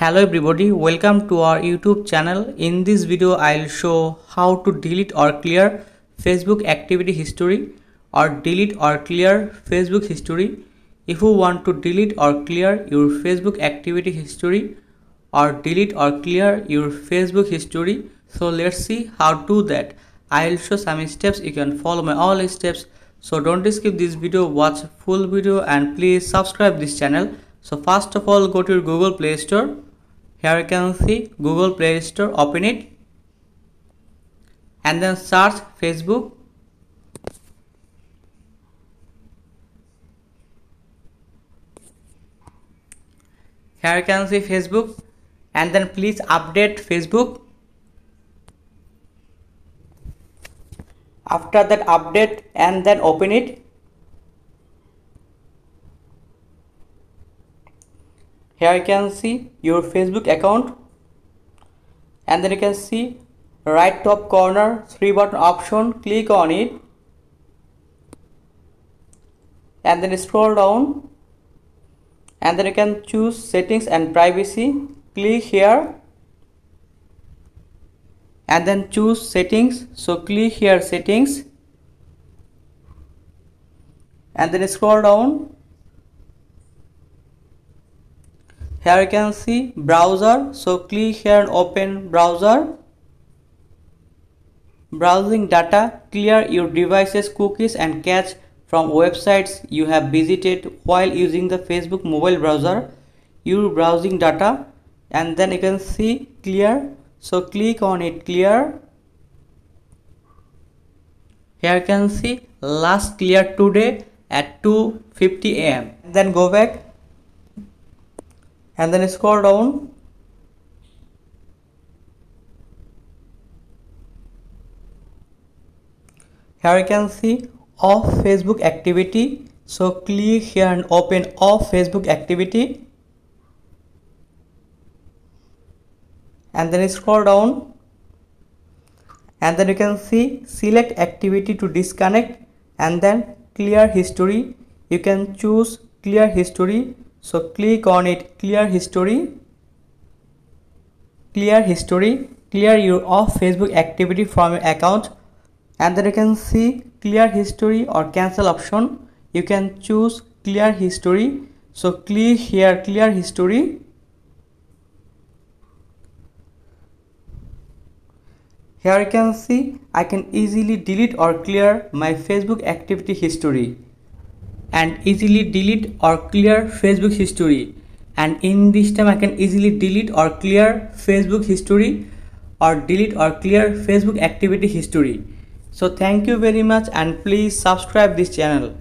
Hello everybody, welcome to our YouTube channel. In this video, I'll show how to delete or clear Facebook activity history or delete or clear Facebook history. If you want to delete or clear your Facebook activity history or delete or clear your Facebook history, so let's see how to do that. I'll show some steps. You can follow my all steps. So don't skip this video, watch full video and please subscribe this channel so first of all go to your google play store here you can see google play store open it and then search facebook. Here you can see facebook and then please update facebook. After that update and then open it here you can see your facebook account. And then you can see right top corner three button option click on it. And then scroll down. And then you can choose settings and privacy. Click here. And then choose settings. So click here settings. And then scroll down here you can see browser. So click here and open browser. Browsing data. Clear your devices cookies and cache from websites you have visited while using the facebook mobile browser. Your browsing data. And then you can see clear. So click on it clear. Here you can see last clear today at 2:50 am then go back and then scroll down. Here you can see off facebook activity. So click here and open off facebook activity. And then scroll down. And then you can see select activity to disconnect and then clear history. You can choose clear history so click on it. Clear history. Clear history. Clear your off facebook activity from your account. And then you can see clear history or cancel option. You can choose clear history. So click here clear history. Here you can see i can easily delete or clear my facebook activity history and easily delete or clear Facebook history and in this time I can easily delete or clear Facebook history or delete or clear Facebook activity history. So thank you very much and please subscribe this channel.